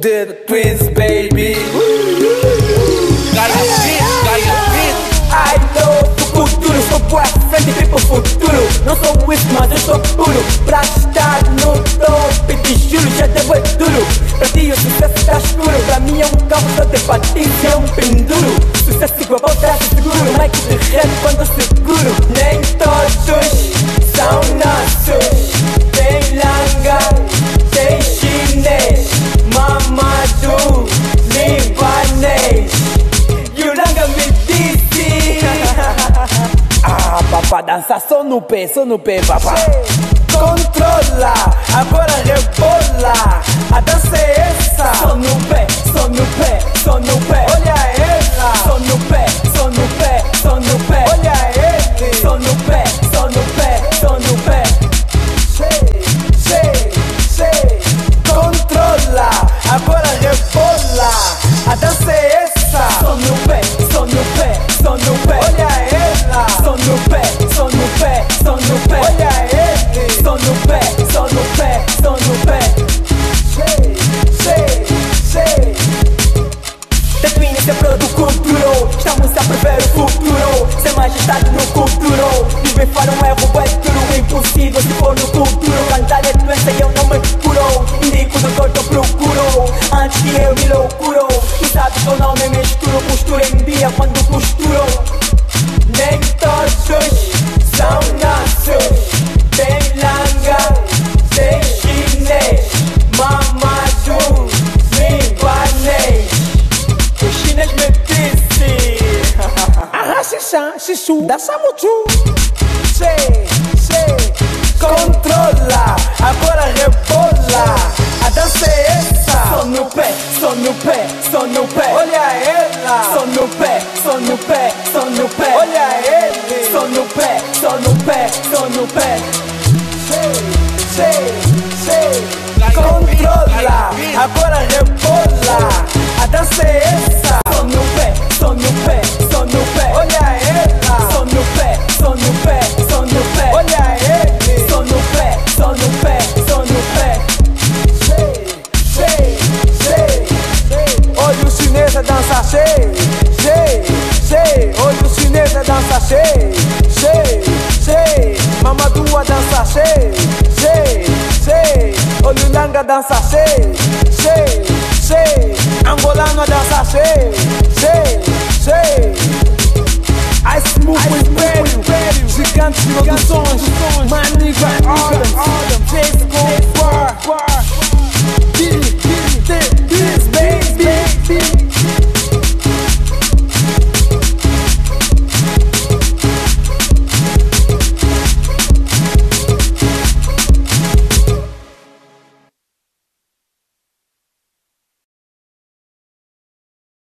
The twins, baby. Gaia Beat, Gaia Beat. I know o futuro, sou boa frente, vem pro futuro. Não sou isso, mas eu sou puro. Pra estar no top, te juro, já devo é duro. Pra ti o sucesso tá escuro. Pra mim é um carro só de patins, é um penduro. Sucesso igual ao traje seguro. Mike de rap quando seguro. Nem dança só no pé, só no pé, papá. Controla, agora rebola A dança é essa. Só no pé, só no pé, só no pé Produto cultural Estamos a prever o futuro Ser majestade no futuro Viver para um erro é duro. Impossível se for no futuro Cantar é doença e eu não me curo. Indico o doutor que eu procuro. Antes que eu me loucuro. Tu sabes que eu não me misturo. Postura em dia quando costuro Arrasha, xixu, dança muito Sei, sei Controla, agora rebola. A dança é essa Só no pé, só no pé, só no pé Olha ela Só no pé, só no pé, só no pé Olha ele. Só no pé, só no pé, só no pé Sei, sei, sei Controla, agora rebola. A dança é essa só no pé, só no pé Shake, shake, shake. Mamadou a dança, shake, shake, shake. Olulanga dança, shake, shake, shake. Angolano a dança, shake, shake, shake. Ice move with Império Gigante de produções Maniga Adam Chase com